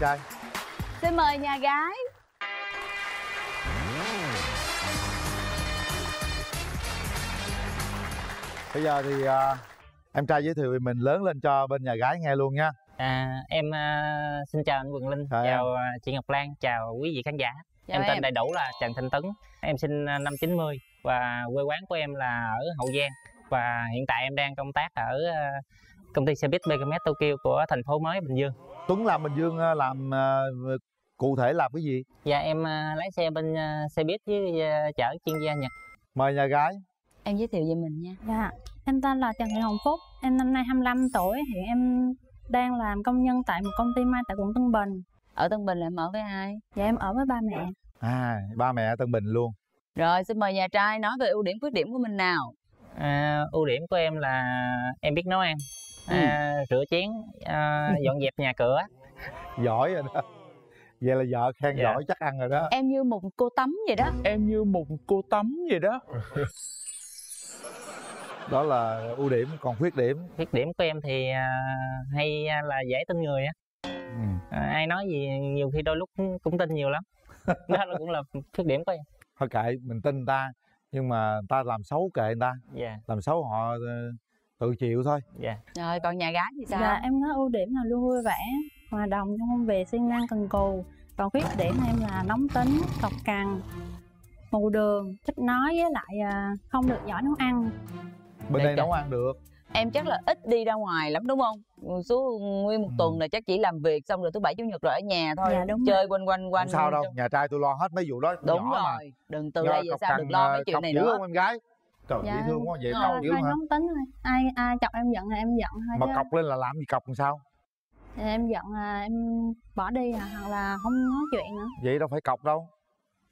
trai xin mời nhà gái bây giờ thì à, em trai giới thiệu về mình lớn lên cho bên nhà gái nghe luôn nha À, em à, xin chào anh Quỳnh Linh, Chào em. à, chị Ngọc Lan, chào quý vị khán giả. Chào em tên em. đầy đủ là Trần Thanh Tấn. Em sinh năm 90 và quê quán của em là ở Hậu Giang và hiện tại em đang công tác ở công ty xe buýt BKMS Tokyo của thành phố mới Bình Dương. Tuấn làm bình dương à, làm à, cụ thể làm cái gì? Và em à, lái xe bên xe buýt với chở chuyên gia Nhật. mời nhà gái. Em giới thiệu về mình nha. Dạ, em tên là Trần Thị Hồng Phúc, em năm nay 25 tuổi, hiện em đang làm công nhân tại một công ty may tại quận Tân Bình. ở Tân Bình là em ở với ai? Dạ em ở với ba mẹ. à ba mẹ ở tân bình luôn. Rồi xin mời nhà trai nói về ưu điểm khuyết điểm của mình nào À, ưu điểm của em là em biết nấu ăn, à, rửa chén, à, dọn dẹp nhà cửa. giỏi rồi đó. Vậy là vợ khen Dạ. giỏi chắc ăn rồi đó. Em như một cô tắm vậy đó. Em như một cô tắm vậy đó. Đó là ưu điểm còn khuyết điểm? Khuyết điểm của em thì à, hay là dễ tin người á. ừ. À, ai nói gì nhiều khi đôi lúc cũng tin nhiều lắm. Đó là cũng là khuyết điểm của em. Thôi kệ mình tin người ta nhưng mà người ta làm xấu kệ người ta. Dạ. Làm xấu họ ờ, tự chịu thôi. Dạ. Rồi còn nhà gái thì sao? Dạ em có ưu điểm là luôn vui vẻ, hòa đồng trong công việc, siêng năng cần cù. Còn khuyết điểm em là nóng tính, cọc cằn, mù đường, thích nói với lại à, không được giỏi nấu ăn. bên Để đây nấu ăn được em chắc là ít đi ra ngoài lắm đúng không số nguyên một Ừ. tuần là chắc chỉ làm việc xong rồi thứ bảy chủ nhật rồi ở nhà thôi Dạ, đúng chơi quanh quanh quanh không sao đâu nhà trai tôi lo hết mấy vụ đó đúng nhỏ mà. rồi đừng từ đây về cằn, được lo ờ, mấy chuyện này nữa không em gái trời Dạ. dễ thương quá vậy Ờ, cọc Là dữ hả nóng tính thôi, ai ai chọc em giận là em giận thôi mà chứ. cọc lên là làm gì cọc làm sao em giận là em bỏ đi à, hoặc là không nói chuyện nữa. vậy đâu phải cọc đâu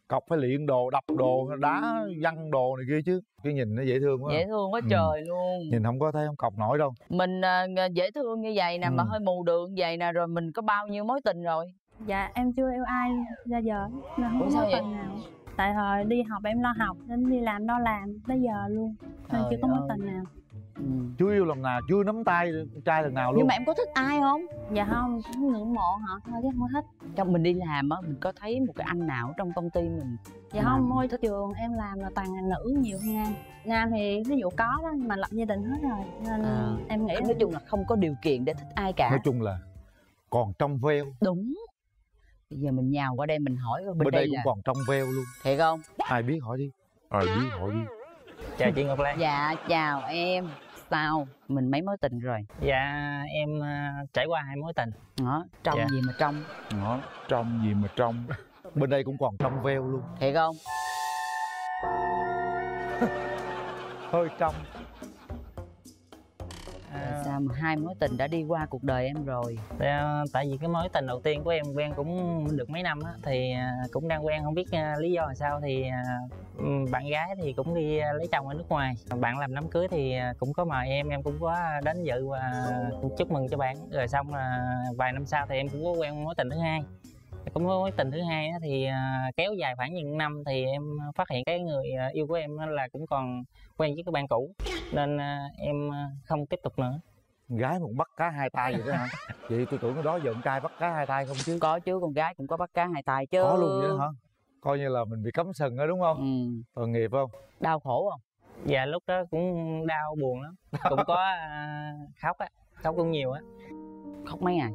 cọc phải luyện đồ đập đồ đá văng đồ này kia chứ cái nhìn nó dễ thương quá dễ thương quá Ừ. trời luôn nhìn không có thấy không cọc nổi đâu mình à, dễ thương như vậy nè mà Ừ. hơi mù đường vậy nè rồi mình có bao nhiêu mối tình rồi Dạ em chưa yêu ai ra giờ nên không Ủa có sao mối tình nào. Tại hồi đi học em lo học, đến đi làm lo làm tới giờ luôn. Nên Trời chưa có mối tình nào. Ừ. chưa yêu lần nào chưa nắm tay con trai lần nào luôn. nhưng mà em có thích ai không? Dạ không, cũng ngưỡng mộ họ thôi chứ không có thích. trong mình đi làm á mình có thấy một cái anh nào trong công ty mình? Dạ không, môi trường em làm là toàn là nữ nhiều hơn nam. Nam thì ví dụ có đó nhưng mà lập gia đình hết rồi nên À. em nghĩ nói chung là không có điều kiện để thích ai cả. Nói chung là còn trong veo. Đúng. Bây giờ mình nhào qua đây mình hỏi bên, bên, đây, đây cũng là còn trong veo luôn. Thiệt không? Ai biết hỏi đi. Ai biết hỏi đi. Chào chị Ngọc Lan. Dạ chào em sao? Mình mấy mối tình rồi? Dạ em à, trải qua hai mối tình. Đó trong Dạ. gì mà trong? Nó trong gì mà trong? Bên đây cũng còn trong veo luôn. Thiệt không? Hơi trong hai mối tình đã đi qua cuộc đời em rồi. Dạ, tại vì cái mối tình đầu tiên của em quen cũng được mấy năm á, thì à, cũng đang quen, không biết à, lý do là sao thì à, bạn gái thì cũng đi lấy chồng ở nước ngoài. Bạn làm đám cưới thì cũng có mời em em cũng có đến dự và chúc mừng cho bạn. Rồi xong là vài năm sau thì em cũng có quen mối tình thứ hai. Có mối tình thứ hai thì kéo dài khoảng những năm thì em phát hiện cái người yêu của em là cũng còn quen với cái bạn cũ. Nên em không tiếp tục nữa gái một bắt cá hai tay vậy đó hả? Vậy tôi tưởng cái đó giờ con trai bắt cá hai tay không chứ? Có chứ con gái cũng có bắt cá hai tay chứ. Có luôn vậy đó hả? Coi như là mình bị cấm sừng đó đúng không? Ừ. tội nghiệp không? Đau khổ không? Dạ lúc đó cũng đau buồn lắm. Cũng có à, khóc á khóc cũng nhiều á. Khóc mấy ngày?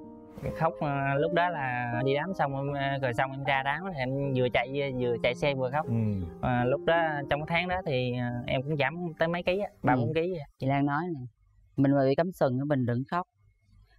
Khóc à, lúc đó là đi đám xong à, rồi xong em ra đám thì em vừa chạy vừa chạy xe vừa khóc. Ừ. À, lúc đó trong cái tháng đó thì à, em cũng giảm tới mấy ký á ba Ừ. bốn ký á. chị Lan nói nè mình mà bị cấm sừng á mình đừng khóc.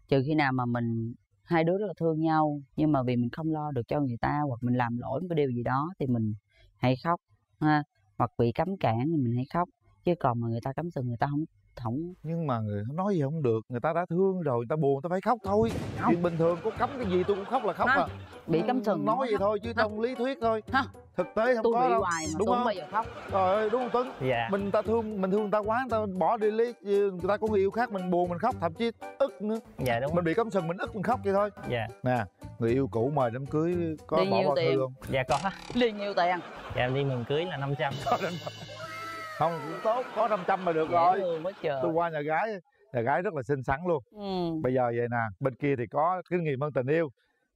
Trừ khi nào mà mình hai đứa rất là thương nhau nhưng mà vì mình không lo được cho người ta hoặc mình làm lỗi một cái điều gì đó thì mình hãy khóc ha. Hoặc bị cấm cản thì mình hãy khóc chứ còn mà người ta cấm sừng người ta không không nhưng mà người nói gì không được người ta đã thương rồi người ta buồn người ta phải khóc thôi. Chuyện bình thường có cấm cái gì tôi cũng khóc là khóc Ha, à bị cấm sừng nói vậy thôi chứ trong lý thuyết thôi. Ha. thực tế không tôi có bị đâu hoài mà đúng không? bao giờ khóc. Trời ơi đúng không tuấn? Dạ. Mình ta thương mình thương người ta quá người ta bỏ đi lý người ta có người yêu khác mình buồn mình khóc thậm chí ức nữa. Dạ đúng mình bị cấm sừng mình ức mình khóc vậy thôi. Dạ. Nè người yêu cũ mời đám cưới có Đi bỏ bao tiền? không dạ có. Liên nhiêu tiền? Dạ đi mừng cưới là 500 không cũng tốt có 500 mà được dễ rồi. tôi qua nhà gái nhà gái rất là xinh xắn luôn. Ừ. bây giờ vậy nè bên kia thì có kinh nghiệm hơn tình yêu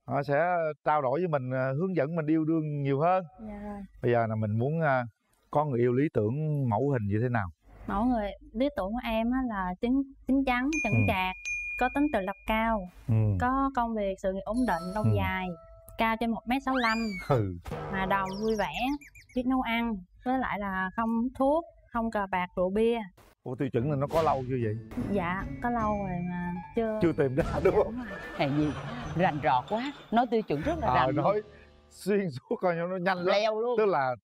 họ sẽ trao đổi với mình à, hướng dẫn mình yêu đương nhiều hơn dạ rồi bây giờ là mình muốn à, có người yêu lý tưởng mẫu hình như thế nào mẫu người lý tưởng của em á là chín chín chắn chững Ừ. chạc có tính tự lập cao ừ. có công việc sự nghiệp ổn định lâu Ừ. dài cao trên một m sáu ừ. hòa đồng vui vẻ biết nấu ăn với lại là không thuốc không cờ bạc rượu bia Ủa tiêu chuẩn là nó có lâu chưa vậy dạ có lâu rồi mà chưa chưa tìm ra đúng không Đúng rồi. hèn gì rành rọt quá. Nói tiêu chuẩn rất là ờ rành. luôn. nói xuyên suốt coi như nó nhanh lắm. Leo luôn. Tức là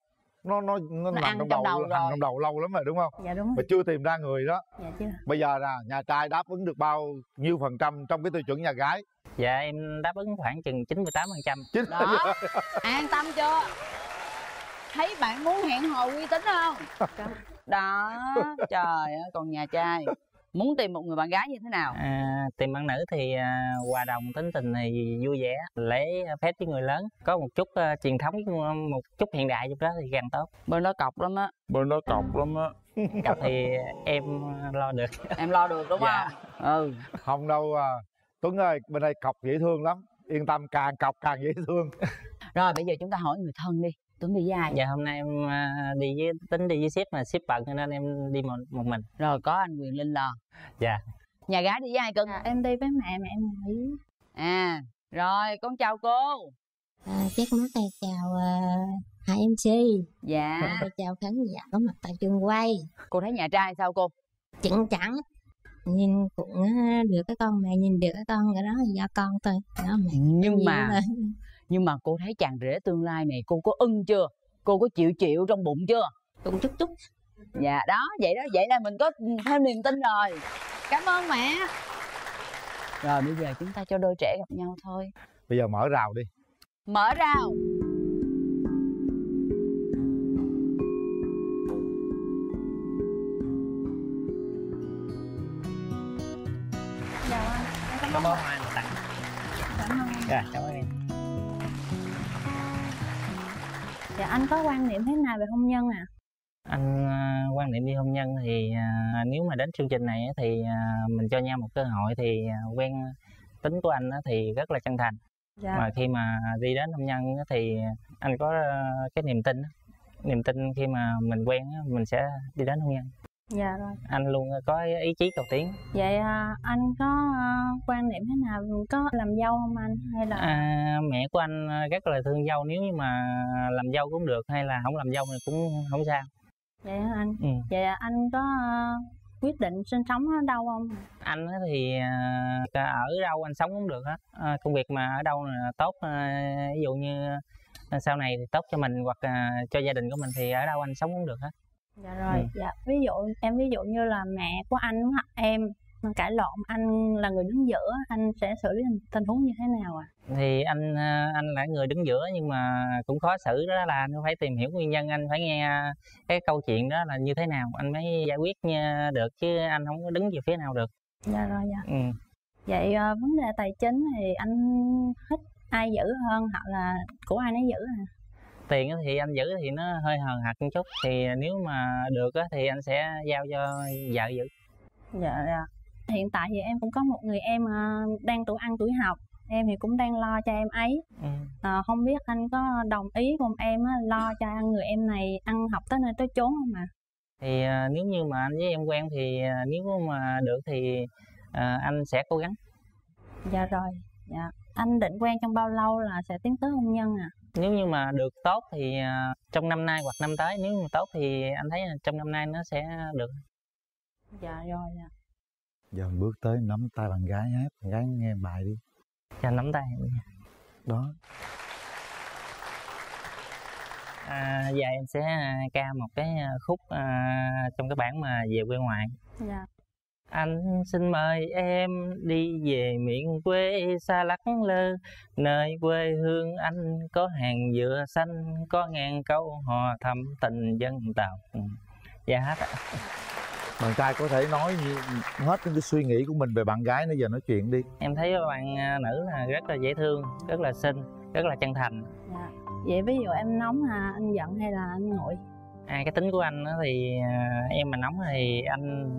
nó nó nó, Nó nằm trong trong đầu, đầu rồi. trong đầu lâu lắm rồi đúng không? Dạ đúng mà chưa tìm ra người đó. Dạ chưa. Bây giờ là nhà trai đáp ứng được bao nhiêu phần trăm trong cái tiêu chuẩn nhà gái? Dạ em đáp ứng khoảng chừng 98 phần trăm. Đó. An tâm chưa? Thấy bạn muốn hẹn hò uy tín không? Đó trời ơi còn nhà trai muốn tìm một người bạn gái như thế nào? À, tìm bạn nữ thì à, hòa đồng tính tình thì vui vẻ lễ phép với người lớn. Có một chút à, truyền thống một chút hiện đại trong đó thì càng tốt. Bên đó cọc lắm á. Bên đó cọc lắm á. Cặp thì em lo được. Em lo được đúng Dạ. không? Ừ. Không đâu à. tuấn ơi bên đây cọc dễ thương lắm. Yên tâm càng cọc càng dễ thương. Rồi bây giờ chúng ta hỏi người thân đi tuấn đi với ai? Dạ hôm nay em à, đi với tính đi với ship mà ship bận cho nên em đi một, một mình. Rồi có anh quyền linh lo. Dạ. Nhà gái đi với ai cưng? Dạ, em đi với mẹ mẹ em nghỉ à rồi con chào cô. À, chắc mắt tay chào à, hai MC dạ. Chào khán giả có mặt tại trường quay. Cô thấy nhà trai sao cô? Chững chẳng nhìn cũng à, được cái con mẹ nhìn được cái con cái đó là do con thôi. Đó mẹ nhưng mà. Nhưng mà cô thấy chàng rể tương lai này cô có ưng chưa? Cô có chịu chịu trong bụng chưa? Cũng chút chút. Dạ đó vậy đó vậy là mình có thêm niềm tin rồi. Cảm ơn mẹ. Rồi bây giờ chúng ta cho đôi trẻ gặp nhau thôi. Bây giờ mở rào đi. Mở rào. Dạ anh cảm ơn. Cảm ơn. Dạ cảm ơn anh có quan niệm thế nào về hôn nhân à anh quan niệm đi hôn nhân thì à, nếu mà đến chương trình này thì à, mình cho nhau một cơ hội thì à, quen tính của anh thì rất là chân thành. Dạ. Mà khi mà đi đến hôn nhân thì anh có cái niềm tin niềm tin khi mà mình quen mình sẽ đi đến hôn nhân dạ rồi. Anh luôn có ý chí cầu tiến. Vậy à, anh có à, quan niệm thế nào? Có làm dâu không anh? Hay là à, mẹ của anh rất là thương dâu. Nếu như mà làm dâu cũng được hay là không làm dâu thì cũng không sao. Vậy hả anh? Ừ. vậy anh có quyết định sinh sống ở đâu không? Anh thì ở đâu anh sống cũng được hết. Công việc mà ở đâu là tốt ví dụ như sau này thì tốt cho mình hoặc cho gia đình của mình thì ở đâu anh sống cũng được hết dạ rồi Ừ. dạ. Ví dụ em ví dụ như là mẹ của anh hoặc em cãi lộn anh là người đứng giữa anh sẽ xử lý tình- huống như thế nào à thì anh à, anh là người đứng giữa nhưng mà cũng khó xử đó là anh phải tìm hiểu nguyên nhân anh phải nghe cái câu chuyện đó là như thế nào anh mới giải quyết được chứ anh không có đứng về phía nào được. Dạ rồi dạ. Ừ. vậy à, vấn đề tài chính thì anh thích ai giữ hơn hoặc là của ai nấy giữ à tiền thì anh giữ thì nó hơi hờn hạt một chút. Thì nếu mà được thì anh sẽ giao cho vợ giữ. Dạ dạ. Hiện tại thì em cũng có một người em à, đang tuổi ăn tuổi học. Em thì cũng đang lo cho em ấy. Ừ. à, không biết anh có đồng ý cùng em lo cho người em này ăn học tới nơi tới chốn không ạ? Thì à, nếu như mà anh với em quen thì à, nếu mà được thì à, anh sẽ cố gắng. Dạ rồi dạ. Anh định quen trong bao lâu là sẽ tiến tới hôn nhân à nếu như mà được tốt thì à, trong năm nay hoặc năm tới nếu mà tốt thì anh thấy là trong năm nay nó sẽ được. Dạ rồi dạ. Giờ mình bước tới nắm tay bạn gái hát bạn gái nghe bài đi. Cho anh nắm tay. Đó. À, giờ em sẽ ca một cái à, khúc à, trong cái bản mà về quê ngoại dạ anh xin mời em đi về miền quê xa lắc lơ. Nơi quê hương anh có hàng dừa xanh có ngàn câu hò thắm tình dân tộc. Dạ hát ạ. bạn trai có thể nói như, hết những cái suy nghĩ của mình về bạn gái nãy giờ nói chuyện đi. Em thấy bạn à, nữ là rất là dễ thương rất là xinh rất là chân thành. Dạ. Vậy ví dụ em nóng là anh giận hay là anh nguội? À, cái tính của anh á thì à, em mà nóng thì anh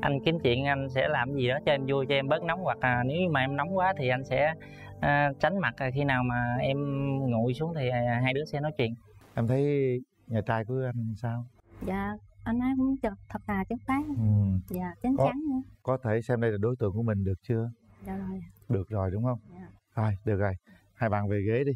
anh kiếm chuyện anh sẽ làm gì đó cho em vui cho em bớt nóng hoặc là nếu mà em nóng quá thì anh sẽ à, tránh mặt. Khi nào mà em nguội xuống thì à, hai đứa sẽ nói chuyện. Em thấy nhà trai của anh sao? Dạ anh ấy cũng chật thật là chất phát ừ. dạ chín Có. chắn nữa. có thể xem đây là đối tượng của mình được chưa? Dạ rồi được rồi đúng không? Dạ. rồi được rồi. Hai bạn về ghế đi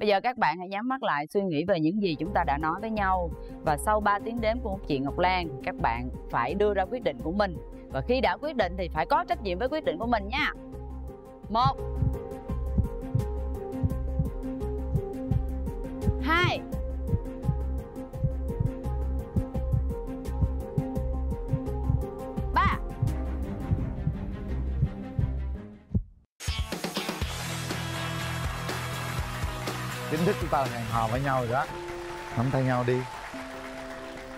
Bây giờ các bạn hãy nhắm mắt lại, suy nghĩ về những gì chúng ta đã nói với nhau. Và sau 3 tiếng đếm của chị Ngọc Lan, Các bạn phải đưa ra quyết định của mình. Và khi đã quyết định thì phải có trách nhiệm với quyết định của mình nha. Một, hai. Chính thức chúng ta hẹn hò với nhau rồi đó. Nắm tay nhau đi.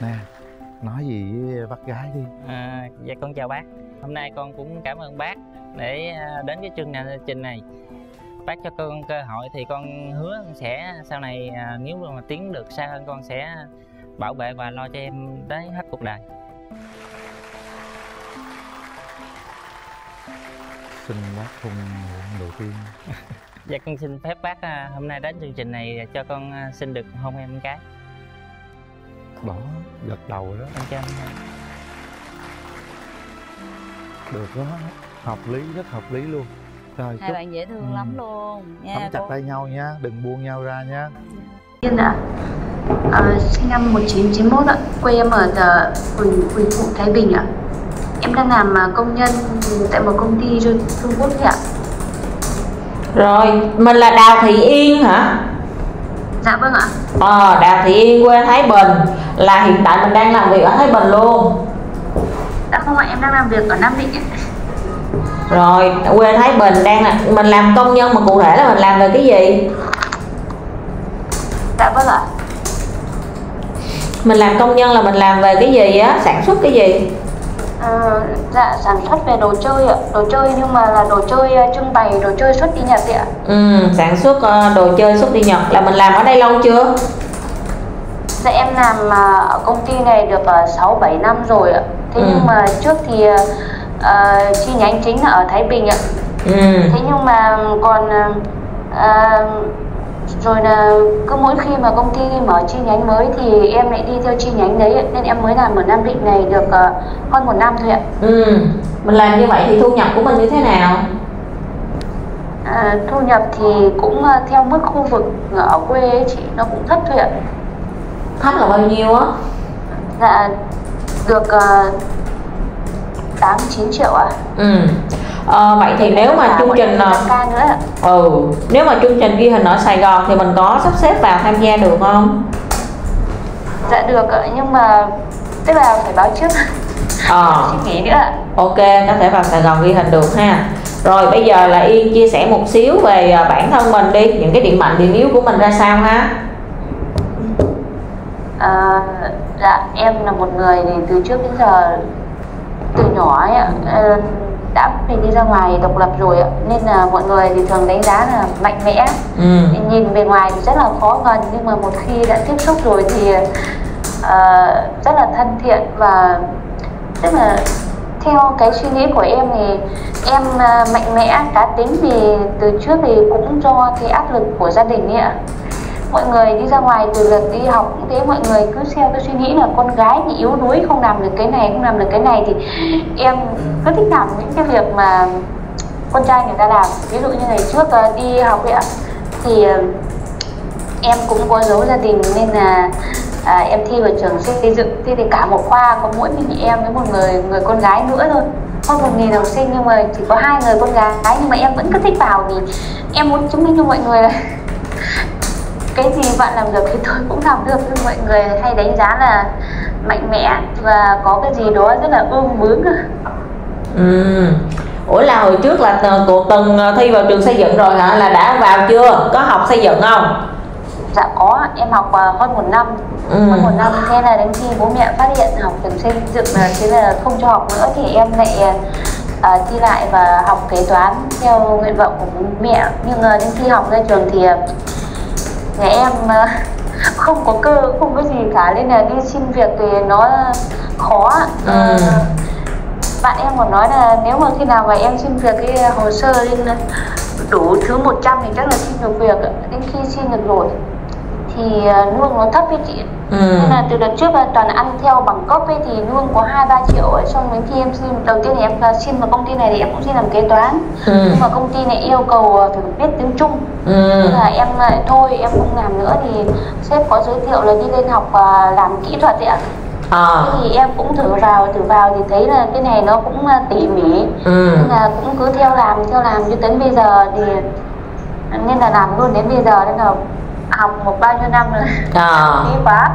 Nè nói gì với bác gái đi. À, dạ con chào bác. Hôm nay con cũng cảm ơn bác để à, đến cái chương trình này bác cho con cơ hội thì con hứa con sẽ sau này à, nếu mà tiến được xa hơn con sẽ bảo vệ và lo cho em đến hết cuộc đời. Xin bác hôn đầu tiên dạ con xin phép bác à, hôm nay đến chương trình này cho con à, xin được hôn em cái. Đó gật đầu đó. Con cho anh được đó. Hợp lý rất hợp lý luôn. Rồi Hai chúc bạn dễ thương Ừ. lắm luôn. Nha nắm chặt cô. tay nhau nha đừng buông nhau ra nha. Yên ạ Ờ, Sinh năm 1991 ạ. Quê em ở ờ, Quỳnh, Quỳnh Phụ, Thái Bình ạ. Em đang làm ờ, công nhân tại một công ty Trung Quốc ạ Rồi, mình là Đào Thị Yên hả? Dạ vâng ạ Ờ, Đào Thị Yên quê Thái Bình Là hiện tại mình đang làm việc ở Thái Bình luôn Dạ không ạ, em đang làm việc ở Nam Định ạ Rồi, quê Thái Bình đang là Mình làm công nhân mà cụ thể là mình làm về cái gì? Dạ vâng ạ Mình làm công nhân là mình làm về cái gì á? Sản xuất cái gì? Ờ, Dạ sản xuất về đồ chơi ạ. Đồ chơi nhưng mà là đồ chơi ờ, trưng bày, đồ chơi xuất đi Nhật ạ. Ừ, sản xuất ờ, đồ chơi xuất đi Nhật. Là mình làm ở đây lâu chưa? Dạ em làm ở công ty này được ờ, 6-7 năm rồi ạ. Thế Ừ. nhưng mà trước thì ờ, chi nhánh chính là ở Thái Bình ạ. Ừ, thế nhưng mà còn à, rồi là cứ mỗi khi mà công ty mở chi nhánh mới thì em lại đi theo chi nhánh đấy nên em mới làm ở Nam Định này được ờ, hơn một năm thôi ạ. Ừ Mình làm như vậy thì thu nhập của mình như thế nào? à, thu nhập thì cũng ờ, theo mức khu vực ở quê ấy chị nó cũng thấp thôi ạ. Thấp là bao nhiêu á? dạ được uh, 8 9 triệu ạ. Ừ Ờ, vậy thì nếu mà Và chương trình ờ. Ừ, nếu mà chương trình ghi hình ở Sài Gòn thì mình có sắp xếp vào tham gia được không? dạ được ạ nhưng mà tức là phải báo trước Ờ, suy nghĩ nữa ạ ok, có thể vào Sài Gòn ghi hình được ha. Rồi bây giờ là Yên chia sẻ một xíu về à, bản thân mình đi, những cái điểm mạnh điểm yếu của mình ra sao ha? À, dạ em là một người thì từ trước đến giờ từ nhỏ ấy ạ ờ, đã mình đi ra ngoài độc lập rồi ạ. Nên là mọi người thì thường đánh giá là mạnh mẽ. Ừ, nhìn bề ngoài thì rất là khó gần nhưng mà một khi đã tiếp xúc rồi thì ờ, rất là thân thiện và tức là theo cái suy nghĩ của em thì em ờ, mạnh mẽ cá tính thì từ trước thì cũng do cái áp lực của gia đình ấy ạ mọi người đi ra ngoài từ lần đi học cũng thế mọi người cứ theo cái suy nghĩ là con gái thì yếu đuối không làm được cái này không làm được cái này thì em cứ thích làm những cái việc mà con trai người ta làm. Ví dụ như ngày trước ờ, đi học ấy ạ thì ờ, em cũng có giấu gia đình nên là à, em thi vào trường xây dựng. Thế thì cả một khoa có mỗi mình em với một người người con gái nữa thôi. Hơn một nghìn học sinh nhưng mà chỉ có hai người con gái nhưng mà em vẫn cứ thích vào vì em muốn chứng minh cho mọi người là cái gì bạn làm được thì tôi cũng làm được nhưng mọi người hay đánh giá là mạnh mẽ và có cái gì đó rất là ương bướng ừ. Ủa là hồi trước là t- cô từng à, thi vào trường xây dựng rồi hả? Là đã vào chưa? Có học xây dựng không? dạ có em học à, hơn một năm Ừ. hơn một năm thế là đến khi bố mẹ phát hiện học trường xây dựng là thế là không cho học nữa thì em lại à, thi lại và học kế toán theo nguyện vọng của bố mẹ nhưng à, đến khi học ra trường thì à, nhà em à, không có cơ không có gì cả nên là đi xin việc thì nó khó Ờ, Ừ. bạn em còn nói là nếu mà khi nào mà em xin việc cái hồ sơ lên đủ thứ 100 thì chắc là xin được việc đến khi xin được rồi thì ờ, lương nó thấp ấy chị. Ừ. Nên là từ đợt trước là toàn ăn theo bằng cấp ấy thì lương có hai ba triệu ấy xong đến khi em xin đầu tiên thì em là xin vào công ty này thì em cũng xin làm kế toán. Ừ. Nhưng mà công ty này yêu cầu ờ, phải biết tiếng Trung. Ừ. Thế là em lại thôi em không làm nữa thì sếp có giới thiệu là đi lên học làm kỹ thuật ấy ạ. Ờ Thế thì em cũng thử vào thử vào thì thấy là cái này nó cũng tỉ mỉ. Ừ. Nên là cũng cứ theo làm theo làm cho đến bây giờ thì nên là làm luôn đến bây giờ nên là học một bao nhiêu năm rồi? Ờ. Phí quá.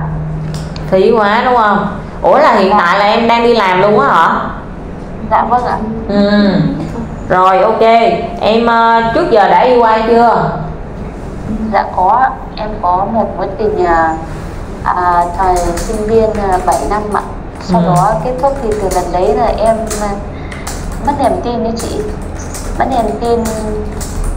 Phí quá đúng không? Ủa là hiện tại là em đang đi làm luôn á hả? Dạ vâng ạ. Ừ. Rồi ok. Em ờ, trước giờ đã yêu ai chưa? Dạ có em có một mối tình à, à, thời sinh viên à, 7 năm ạ. Sau Ừ. đó kết thúc thì từ lần đấy là em à, mất niềm tin đấy chị. Mất niềm tin.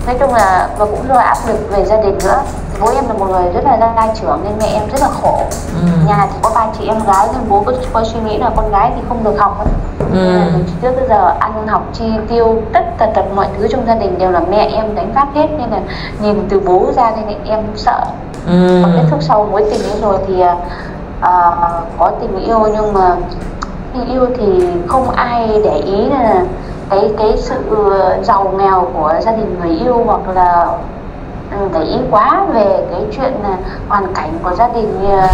Nói chung là và cũng do áp lực về gia đình nữa bố em là một người rất là lai trưởng nên mẹ em rất là khổ. Ừ. Nhà thì có ba chị em gái nên bố có, có suy nghĩ là con gái thì không được học ấy. Ừ. Trước tới giờ ăn học chi tiêu tất tần tật mọi thứ trong gia đình đều là mẹ em đánh phát hết. Nên là nhìn từ bố ra nên em sợ. Ừ. Còn kết thúc sau mối tình ấy rồi thì à, có tình yêu nhưng mà khi yêu thì không ai để ý là cái cái sự giàu nghèo của gia đình người yêu hoặc là để ý quá về cái chuyện là hoàn cảnh của gia đình à,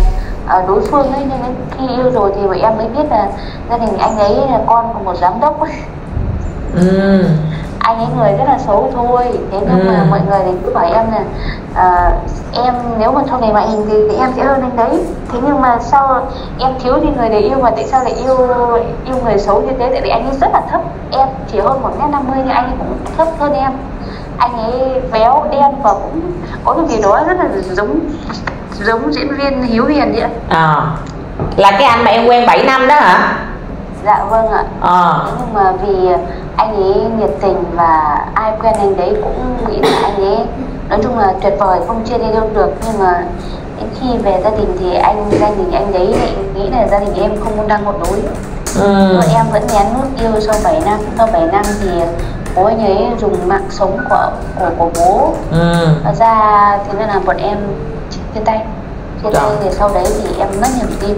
à, đối phương ấy. Nên khi yêu rồi thì bọn em mới biết là gia đình anh ấy là con của một giám đốc ấy. ừ. Anh ấy người rất là xấu thôi. Thế nhưng Ừ. mà mọi người thì cứ bảo em là à, em nếu mà sau này ngoại hình thì, thì em sẽ hơn anh đấy. Thế nhưng mà sau em thiếu đi người để yêu mà tại sao lại yêu yêu người xấu như thế? Tại vì anh ấy rất là thấp. Em chỉ hơn một mét năm mươi nhưng anh ấy cũng thấp hơn em anh ấy béo đen và cũng có cái gì đó rất là giống giống diễn viên hiếu hiền vậy. Ạ ờ là cái anh mà em quen 7 năm đó hả? Dạ vâng ạ. Ờ Thế nhưng mà vì anh ấy nhiệt tình và ai quen anh đấy cũng nghĩ là anh ấy nói chung là tuyệt vời không chia đi đâu được. Nhưng mà đến khi về gia đình thì anh gia đình anh đấy lại nghĩ là gia đình em không muốn đăng một đối ừ. Mà em vẫn nén nút yêu sau 7 năm sau 7 năm thì bố anh ấy dùng mạng sống của của, của bố. Ừ. Ra thế nên là bọn em chia tay. Chia tay Trời. thì sau đấy thì em mất niềm tin.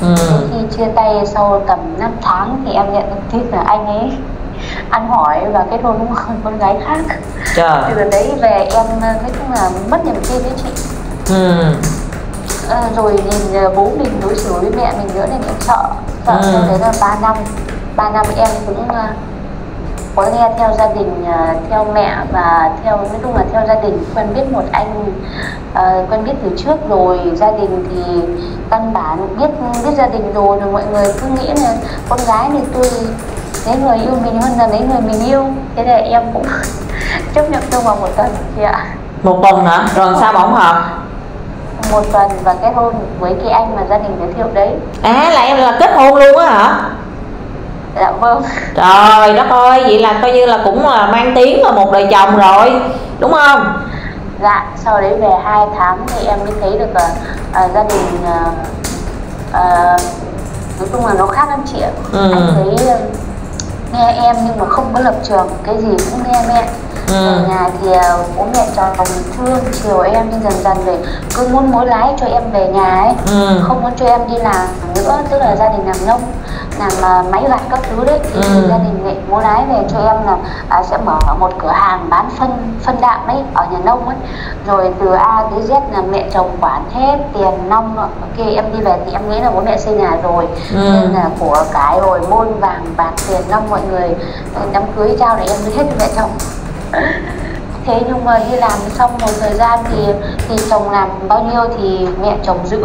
Ừ. Khi chia tay sau tầm 5 tháng thì em nhận được tin là anh ấy ăn hỏi và kết hôn với một con gái khác. Trời từ đấy về em nói chung là mất niềm tin với chị. Ừ. Ờ, rồi nhìn ờ, bố mình đối xử với mẹ mình nữa nên em sợ. Sợ Ừ. đấy là 3 năm. 3 năm em cũng ờ, có nghe theo gia đình ờ, theo mẹ và theo nói chung là theo gia đình quen biết một anh ờ, quen biết từ trước rồi. Gia đình thì căn bản biết biết gia đình rồi rồi mọi người cứ nghĩ là con gái thì tôi lấy người yêu mình hơn là lấy người mình yêu. Thế là em cũng chấp nhận trong vòng một tuần chị ạ. Một tuần hả? Rồi sao không hợp một tuần và kết hôn với cái anh mà gia đình giới thiệu đấy. À là em là kết hôn luôn á hả dạ vâng. Trời đất ơi vậy là coi như là cũng là mang tiếng là một đời chồng rồi đúng không? Dạ sau đấy về 2 tháng thì em mới thấy được uh, gia đình uh, uh, nói chung là nó khác lắm chị ạ. Ừ. anh thấy nghe em nhưng mà không có lập trường cái gì cũng nghe mẹ. Ừ. Ở nhà thì bố mẹ chồng thương chiều em nhưng dần dần rồi cứ muốn mối lái cho em về nhà ấy. Ừ. Không muốn cho em đi làm nữa tức là gia đình làm nông làm máy gặt các thứ đấy thì Ừ. gia đình lại muốn lái về cho em là à, sẽ mở một cửa hàng bán phân phân đạm ấy ở nhà nông ấy rồi từ A tới Z là mẹ chồng quản hết tiền nông nọ. ok em đi về thì em nghĩ là bố mẹ xây nhà rồi Ừ. nên là của cái rồi môn vàng bạc tiền nông mọi người đám cưới trao để em đưa hết cho mẹ chồng thế nhưng mà đi làm xong một thời gian thì thì chồng làm bao nhiêu thì mẹ chồng giữ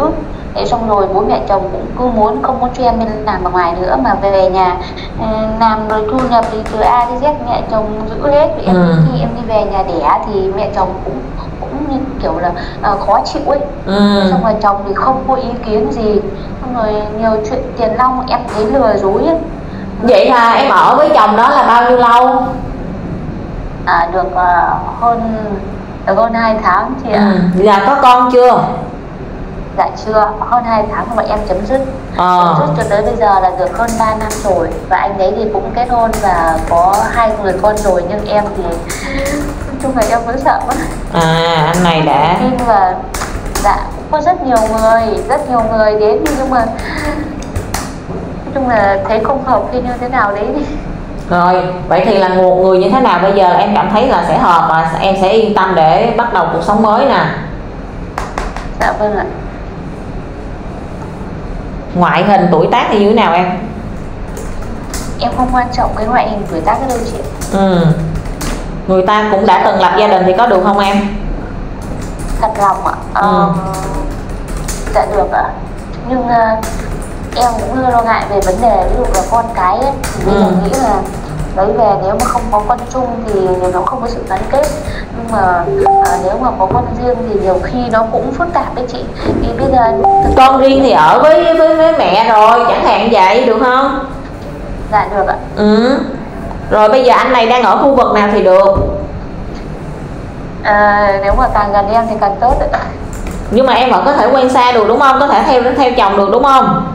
thế xong rồi bố mẹ chồng cũng cứ muốn không muốn cho em đi làm ở ngoài nữa mà về nhà ừ, làm rồi thu nhập thì từ A đến Z mẹ chồng giữ hết Rồi em Ừ. khi em đi về nhà đẻ thì mẹ chồng cũng cũng như kiểu là ờ, khó chịu ấy. Ừ. Xong rồi chồng thì không có ý kiến gì. Xong rồi nhiều chuyện tiền nong em thấy lừa dối ấy. vậy là em ở với chồng đó là bao nhiêu lâu? À, được ờ, hơn được hơn hai tháng chị ạ. Ừ là có con chưa dạ chưa? Hơn 2 tháng mà em chấm dứt. Ờ chấm dứt cho tới bây giờ là được hơn 3 năm rồi. Và anh đấy thì cũng kết hôn và có hai người con rồi nhưng em thì nói chung là em vẫn sợ quá. À anh này đã nhưng mà dạ có rất nhiều người rất nhiều người đến nhưng mà nói chung là thấy không hợp hay như thế nào đấy thì rồi vậy thì là một người như thế nào bây giờ? Em cảm thấy là sẽ hợp và em sẽ yên tâm để bắt đầu cuộc sống mới nè. Dạ vâng ạ ngoại hình tuổi tác thì như thế nào em? Em không quan trọng cái ngoại hình tuổi tác cái đâu chị ừ. Người ta cũng đã từng lập gia đình thì có được không em? Thật lòng ạ. Ờ, dạ được ạ. Nhưng ờ, em cũng hơi lo ngại về vấn đề ví dụ là con cái ấy, thì bây giờ Ừ. nghĩ là lấy về nếu mà không có con chung thì nó không có sự gắn kết. Nhưng mà nếu mà có con riêng thì nhiều khi nó cũng phức tạp đấy chị. Thì bây giờ con riêng thì ở với với, với mẹ rồi chẳng hạn vậy được không? Dạ được ạ. Ừ. Rồi bây giờ anh này đang ở khu vực nào thì được? À, nếu mà càng gần em thì càng tốt ạ. Nhưng mà em vẫn có thể quen xa được đúng không? Có thể theo theo chồng được đúng không?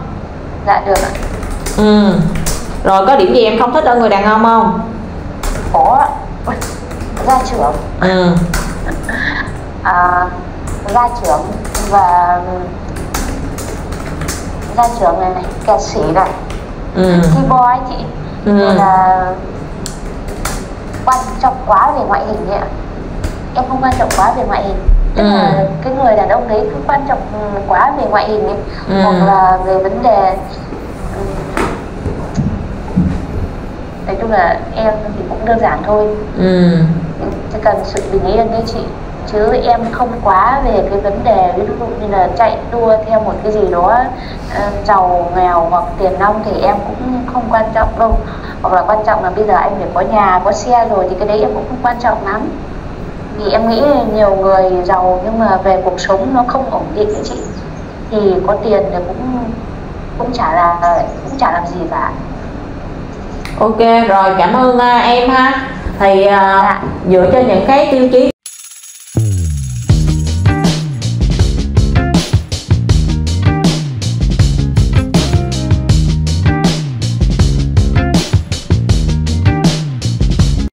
Dạ được ạ. Ừ. Rồi có điểm gì em không thích ở người đàn ông không? Có ạ gia trưởng ừ à, gia trưởng và gia trưởng này này ca sĩ này. Ừ. Khi boy chị. Ừ. Là quan trọng quá về ngoại hình ấy ạ. Em không quan trọng quá về ngoại hình. Tức Ừ. là cái người đàn ông đấy cứ quan trọng quá về ngoại hình ấy. Ừ. hoặc là về vấn đề nói chung là em thì cũng đơn giản thôi. Ừ chỉ cần sự bình yên đấy chị. Chứ em không quá về cái vấn đề, ví dụ như là chạy đua theo một cái gì đó ờ, giàu, nghèo hoặc tiền nong thì em cũng không quan trọng đâu. Hoặc là quan trọng là bây giờ anh phải có nhà, có xe rồi thì cái đấy em cũng không quan trọng lắm. Vì em nghĩ nhiều người giàu nhưng mà về cuộc sống nó không ổn định ấy chị. Thì có tiền thì cũng cũng chả là, cũng chả làm gì cả. Ok, rồi, cảm ơn à, em ha thì à, dựa trên những cái tiêu chí